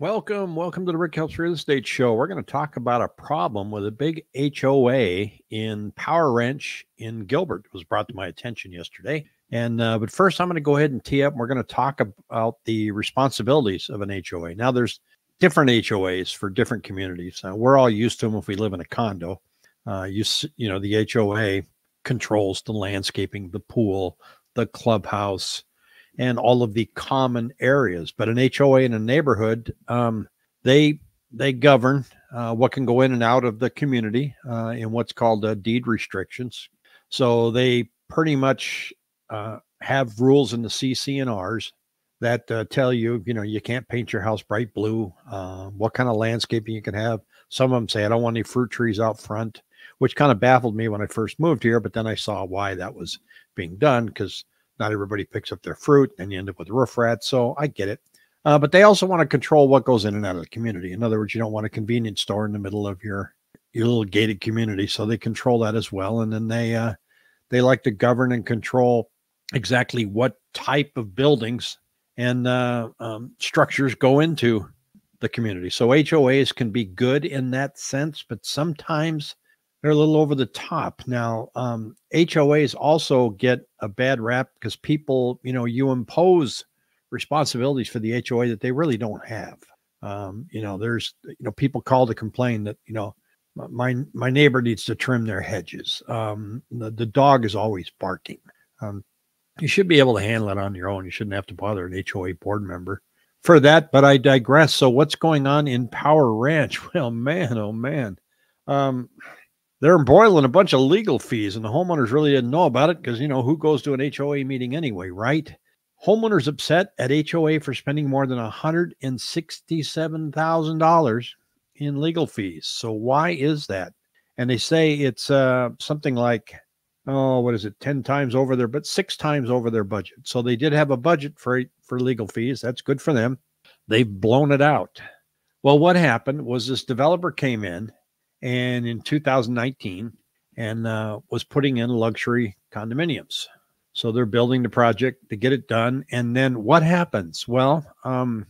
Welcome, welcome to the Rick Helps Real Estate Show. We're going to talk about a problem with a big HOA in Power Ranch in Gilbert. It was brought to my attention yesterday. And uh, but first, I'm going to go ahead and tee up. We're going to talk about the responsibilities of an HOA. Now, there's different HOAs for different communities. Uh, we're all used to them if we live in a condo. Uh, you you know the HOA controls the landscaping, the pool, the clubhouse, and all of the common areas. But an HOA in a neighborhood, um, they they govern uh, what can go in and out of the community uh, in what's called uh, deed restrictions. So they pretty much uh, have rules in the CC&Rs that uh, tell you, you know, you can't paint your house bright blue, uh, what kind of landscaping you can have. Some of them say, I don't want any fruit trees out front, which kind of baffled me when I first moved here. But then I saw why that was being done because not everybody picks up their fruit and you end up with roof rats. So I get it. Uh, but they also want to control what goes in and out of the community. In other words, you don't want a convenience store in the middle of your your little gated community, so they control that as well. And then they uh, they like to govern and control exactly what type of buildings and uh, um, structures go into the community. So HOAs can be good in that sense, but sometimes they're a little over the top. Now, um, HOAs also get a bad rap because people, you know, you impose responsibilities for the HOA that they really don't have. Um, you know, there's, you know, people call to complain that, you know, my my neighbor needs to trim their hedges. Um, the, the dog is always barking. Um, you should be able to handle it on your own. You shouldn't have to bother an HOA board member for that. But I digress. So, what's going on in Power Ranch? Well, man, oh man. Um, they're embroiling a bunch of legal fees, and the homeowners really didn't know about it because you know who goes to an HOA meeting anyway, right? Homeowners upset at HOA for spending more than $167,000 in legal fees. So why is that? And they say it's uh, something like, oh, what is it, 10 times over their, but six times over their budget. So they did have a budget for, for legal fees. That's good for them. They've blown it out. Well, what happened was this developer came in and in 2019 and uh, was putting in luxury condominiums. So they're building the project to get it done. And then what happens? Well, um,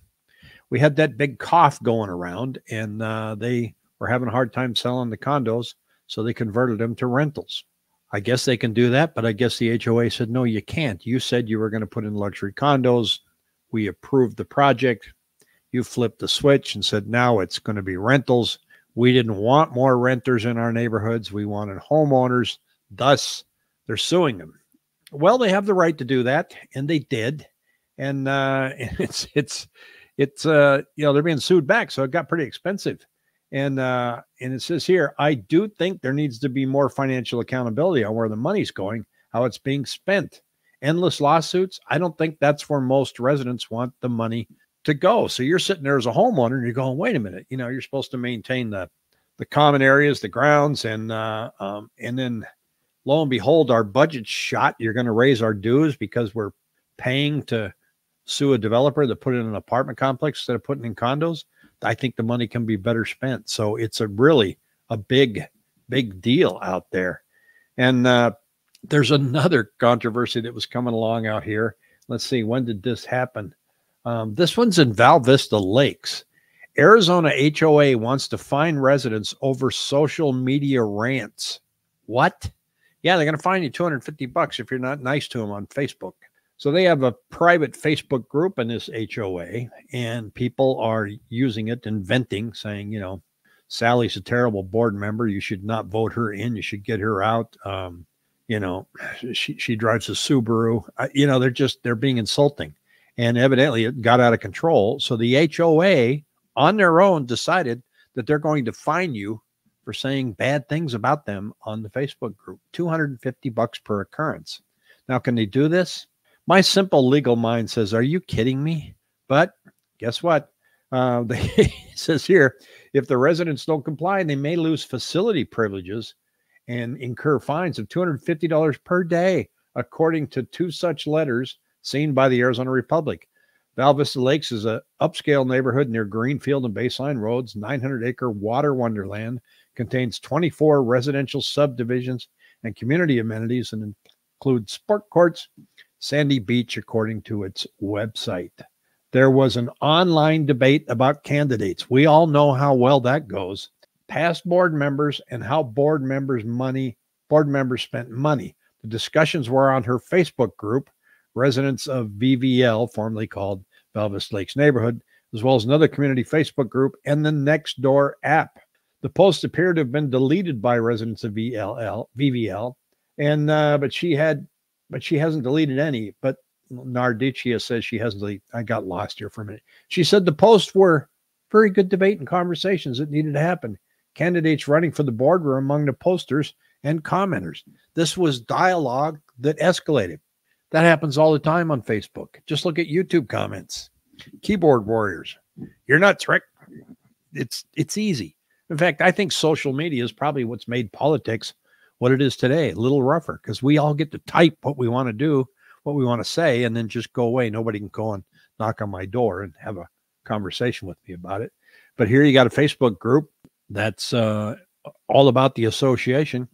we had that big cough going around, and uh, they were having a hard time selling the condos. So they converted them to rentals. I guess they can do that, but I guess the HOA said, no, you can't. You said you were going to put in luxury condos. We approved the project. You flipped the switch and said, now it's going to be rentals. We didn't want more renters in our neighborhoods. We wanted homeowners. Thus, they're suing them. Well, they have the right to do that, and they did. And uh, it's it's it's uh, you know they're being sued back, so it got pretty expensive. And uh, and it says here, I do think there needs to be more financial accountability on where the money's going, how it's being spent. Endless lawsuits. I don't think that's where most residents want the money to go. So you're sitting there as a homeowner and you're going, wait a minute, you know, you're supposed to maintain the the common areas, the grounds, and uh, um, and then lo and behold, our budget's shot. You're going to raise our dues because we're paying to sue a developer that put in an apartment complex instead of putting in condos. I think the money can be better spent. So it's a really a big, big deal out there. And uh, there's another controversy that was coming along out here. Let's see, when did this happen? Um, this one's in Val Vista Lakes. Arizona HOA wants to fine residents over social media rants. What? Yeah, they're going to fine you 250 bucks if you're not nice to them on Facebook. So they have a private Facebook group in this HOA, and people are using it and venting, saying, you know, Sally's a terrible board member. You should not vote her in. You should get her out. Um, you know, she she drives a Subaru. Uh, you know, they're just they're being insulting and evidently it got out of control. So the HOA on their own decided that they're going to fine you for saying bad things about them on the Facebook group. 250 bucks per occurrence. Now, can they do this? My simple legal mind says, Are you kidding me? But guess what? Uh, they says here, if the residents don't comply, they may lose facility privileges and incur fines of $250 per day, according to two such letters seen by the Arizona Republic. Val Vista Lakes is a upscale neighborhood near Greenfield and Baseline Roads. 900 acre water wonderland contains 24 residential subdivisions and community amenities and includes sport courts, sandy beach, according to its website. There was an online debate about candidates. We all know how well that goes. Past board members and how board members' money, board members spent money. The discussions were on her Facebook group, residents of VVL, formerly called Val Vista Lakes Neighborhood, as well as another community Facebook group and the Nextdoor app. The post appeared to have been deleted by residents of VLL, VVL, and uh, but she had, but she hasn't deleted any. But Nardicia says she hasn't deleted. I got lost here for a minute. She said the posts were very good debate and conversations that needed to happen. Candidates running for the board were among the posters and commenters. This was dialogue that escalated. That happens all the time on Facebook. Just look at YouTube comments. Keyboard warriors. You're nuts, Rick. It's it's easy. In fact, I think social media is probably what's made politics what it is today, a little rougher because we all get to type what we want to do, what we want to say, and then just go away. Nobody can go and knock on my door and have a conversation with me about it. But here you got a Facebook group that's uh, all about the association.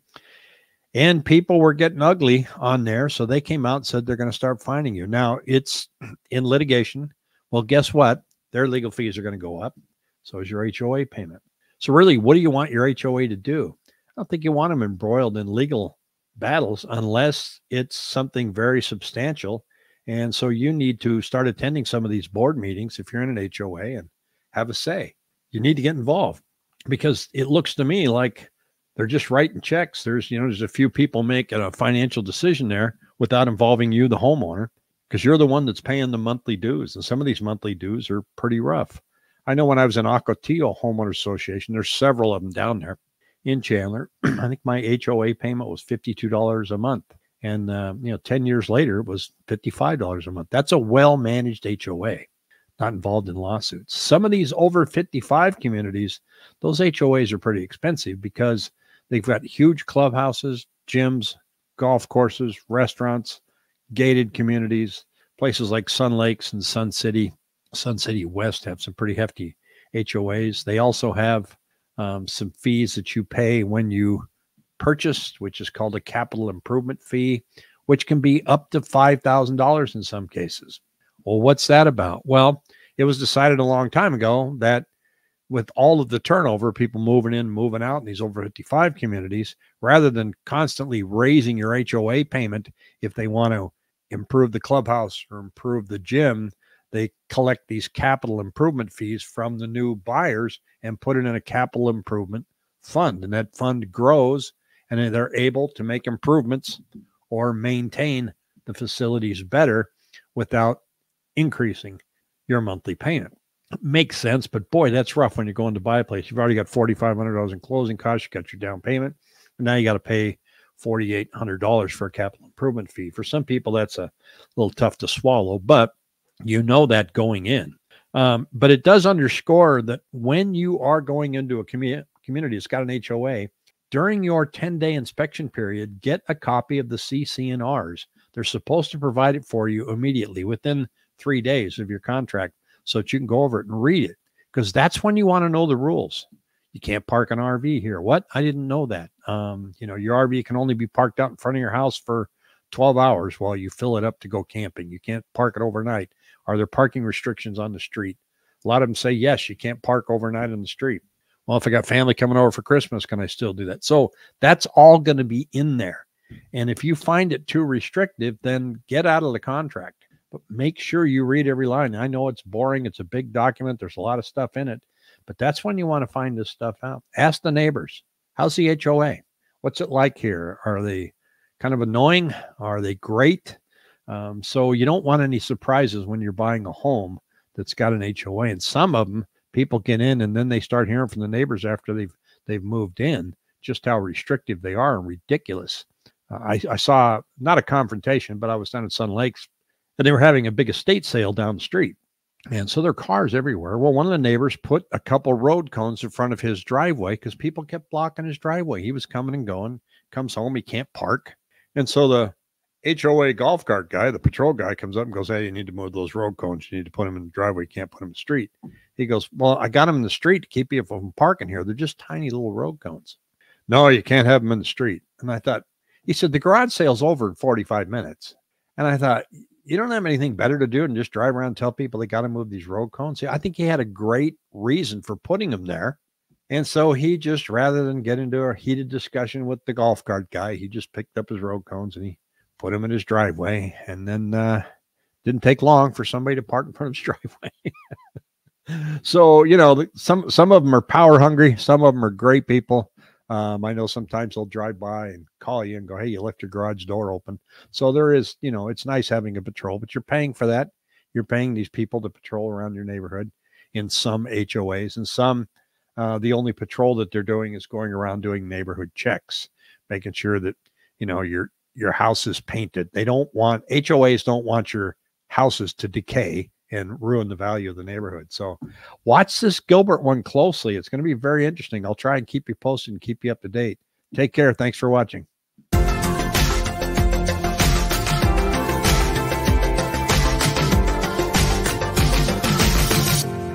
And people were getting ugly on there. So they came out and said they're going to start finding you. Now it's in litigation. Well, guess what? Their legal fees are going to go up. So is your HOA payment. So, really, what do you want your HOA to do? I don't think you want them embroiled in legal battles unless it's something very substantial. And so you need to start attending some of these board meetings if you're in an HOA and have a say. You need to get involved because it looks to me like they're just writing checks. There's, you know, there's a few people making a financial decision there without involving you, the homeowner, because you're the one that's paying the monthly dues. And some of these monthly dues are pretty rough. I know when I was in Ocotillo Homeowners Association, there's several of them down there in Chandler. I think my HOA payment was $52 a month. And, uh, you know, 10 years later, it was $55 a month. That's a well managed HOA, not involved in lawsuits. Some of these over 55 communities, those HOAs are pretty expensive because they've got huge clubhouses, gyms, golf courses, restaurants, gated communities, places like Sun Lakes and Sun City Sun City West have some pretty hefty HOAs. They also have um, some fees that you pay when you purchase, which is called a capital improvement fee, which can be up to $5,000 in some cases. Well, what's that about? Well, it was decided a long time ago that with all of the turnover, people moving in, moving out in these over 55 communities, rather than constantly raising your HOA payment if they want to improve the clubhouse or improve the gym, they collect these capital improvement fees from the new buyers and put it in a capital improvement fund. And that fund grows and they're able to make improvements or maintain the facilities better without increasing your monthly payment. Makes sense, but boy, that's rough when you're going to buy a place. You've already got $4,500 in closing costs, you got your down payment, and now you got to pay $4,800 for a capital improvement fee. For some people, that's a little tough to swallow, but you know that going in. Um, but it does underscore that when you are going into a commu- community, it's got an HOA, during your 10 day inspection period, get a copy of the CC&Rs. They're supposed to provide it for you immediately within three days of your contract so that you can go over it and read it because that's when you want to know the rules. You can't park an RV here. What? I didn't know that. Um, you know, your RV can only be parked out in front of your house for 12 hours while you fill it up to go camping. You can't park it overnight. Are there parking restrictions on the street? A lot of them say yes, you can't park overnight on the street. Well, if I got family coming over for Christmas, can I still do that? So that's all going to be in there. And if you find it too restrictive, then get out of the contract. But make sure you read every line. I know it's boring, it's a big document, there's a lot of stuff in it, but that's when you want to find this stuff out. Ask the neighbors, how's the HOA? What's it like here? Are they kind of annoying? Are they great? Um, so you don't want any surprises when you're buying a home that's got an HOA. And some of them, people get in and then they start hearing from the neighbors after they've they've moved in just how restrictive they are and ridiculous. Uh, I, I saw not a confrontation, but I was down at Sun Lakes and they were having a big estate sale down the street. And so there are cars everywhere. Well, one of the neighbors put a couple road cones in front of his driveway because people kept blocking his driveway. He was coming and going, comes home, he can't park. And so the HOA golf cart guy, the patrol guy, comes up and goes, Hey, you need to move those road cones. You need to put them in the driveway. You can't put them in the street. He goes, Well, I got them in the street to keep you from parking here. They're just tiny little road cones. No, you can't have them in the street. And I thought, he said, The garage sale's over in 45 minutes. And I thought, you don't have anything better to do than just drive around and tell people they got to move these road cones. I think he had a great reason for putting them there. And so he just, rather than get into a heated discussion with the golf cart guy, he just picked up his road cones and he put them in his driveway. And then uh, didn't take long for somebody to park in front of his driveway. so you know, some some of them are power hungry. Some of them are great people. Um, I know sometimes they'll drive by and call you and go, "Hey, you left your garage door open." So there is, you know, it's nice having a patrol, but you're paying for that. You're paying these people to patrol around your neighborhood in some HOAs and some. Uh, the only patrol that they're doing is going around doing neighborhood checks, making sure that you know your your house is painted. They don't want HOAs don't want your houses to decay and ruin the value of the neighborhood. So watch this Gilbert one closely. It's going to be very interesting. I'll try and keep you posted and keep you up to date. Take care. Thanks for watching.